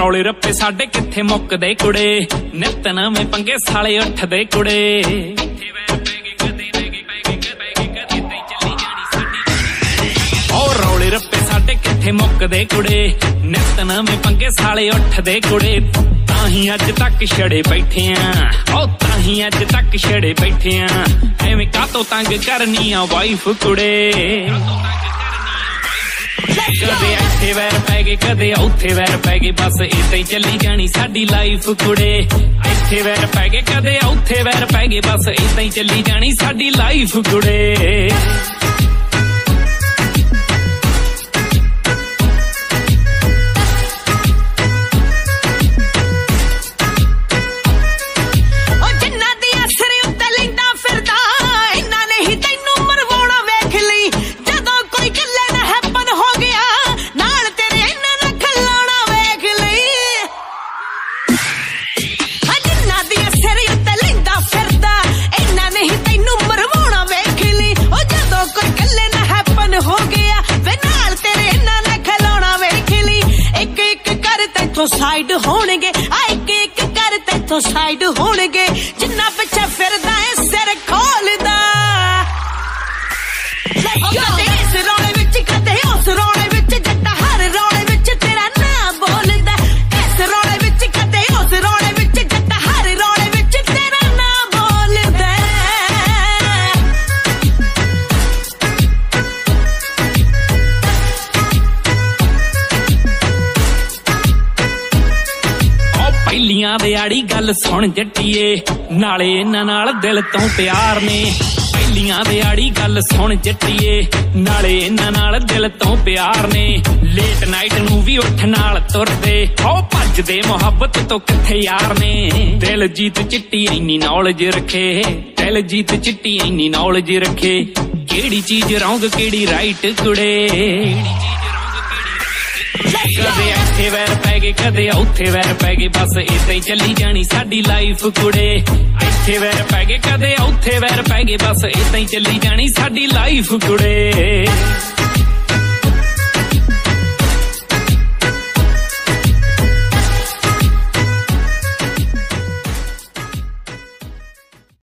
ਰੌਲੇ ਰੱਪੇ ਸਾਡੇ ਕਿੱਥੇ ਮੁੱਕਦੇ ਕੁੜੇ? ਨਿਤ ਨਵੇਂ ਪੰਗੇ ਸਾਲੇ ਉੱਠਦੇ ਕੁੜੇ। ਉਹ ਰੌਲੇ ਰੱਪੇ ਸਾਡੇ ਕਿੱਥੇ ਮੁੱਕਦੇ ਕੁੜੇ? ਨਿਤ ਨਵੇਂ ਪੰਗੇ ਸਾਲੇ ਉੱਠਦੇ ਕੁੜੇ। ਤਾਂ ਹੀ ਅੱਜ ਤੱਕ ਛੜੇ ਬੈਠੇ ਆ। ਓ ਤਾਂ ਹੀ ਅੱਜ ਤੱਕ ਛੜੇ ਬੈਠੇ ਆ। ਐਵੇਂ ਕਾਤੋਂ ਤੰਗ ਕਰਨੀ ਆ ਵਾਈਫ ਕੁੜੇ? ਕਦੇ ਇੱਥੇ ਵੈਰ ਪੈ ਗਏ, ਕਦੇ ਉੱਥੇ ਵੈਰ ਪੈ ਗਏ। ਬਸ ਇਦਾਂ ਹੀ ਚੱਲੀ ਜਾਣੀ ਸਾਡੀ ਲਾਈਫ ਕੁੜੇ। ਇੱਥੇ ਵੈਰ ਪੈ ਗਏ, ਕਦੇ ਉੱਥੇ ਵੈਰ ਪੈ ਗਏ। ਬਸ ਇਦਾਂ ਹੀ ਚੱਲੀ ਜਾਣੀ ਸਾਡੀ ਲਾਈਫ ਕੁੜੇ। ਤੈਥੋਂ ਸਾਈਡ ਹੋਣਗੇ। ਆ ਇੱਕ ਇੱਕ ਕਰ ਤੈਥੋਂ ਸਾਈਡ ਹੋਣਗੇ। ਜਿੰਨਾ ਪਿੱਛੇ ਫਿਰਦਾ ਏ ਪਹਿਲੀਆਂ ਦੇ ਆੜੀ ਗੱਲ ਸੁਣ ਜੱਟੀਏ, ਨਾਲੇ ਇਹਨਾਂ ਨਾਲ ਦਿਲ ਤੋਂ ਪਿਆਰ ਨੇ। ਪਹਿਲੀਆਂ ਦੇ ਆੜੀ ਗੱਲ ਸੁਣ ਜੱਟੀਏ, ਨਾਲੇ ਇਹਨਾਂ ਨਾਲ ਦਿਲ ਤੋਂ ਪਿਆਰ ਨੇ। ਲੇਟ ਨਾਈਟ ਨੂੰ ਵੀ ਉੱਠ ਨਾਲ ਤੁਰਦੇ, ਹੋ ਭੱਜਦੇ ਮੁਹੱਬਤ ਤੋਂ ਕਿੱਥੇ ਯਾਰ ਨੇ? ਦਿਲ ਜੀਤ ਚਿੱਟੀ ਇੰਨੀ ਨੌਲੇਜ ਰੱਖੇ ਦਿਲ ਜੀਤ ਚਿੱਟੀ ਇੰਨੀ ਨੌਲੇਜ ਰੱਖੇ। ਕਿਹੜੀ ਚੀਜ਼ ਰੌਂਗ, ਕਿਹੜੀ ਰਾਈਟ ਕੁੜੇ? ਕਦੇ ਇੱਥੇ ਵੈਰ ਪੈ ਗਏ ਕਦੇ ਉੱਥੇ ਵੈਰ ਪੈ ਗਏ ਬਸ ਇਦਾਂ ਹੀ ਚੱਲੀ ਜਾਣੀ ਸਾਡੀ ਲਾਈਫ ਕੁੜੇ। ਇੱਥੇ ਵੈਰ ਪੈ ਗਏ ਕਦੇ ਉੱਥੇ ਵੈਰ ਪੈ ਗਏ ਬਸ ਇਦਾਂ ਹੀ ਚੱਲੀ ਜਾਣੀ ਸਾਡੀ ਲਾਈਫ ਕੁੜੇ।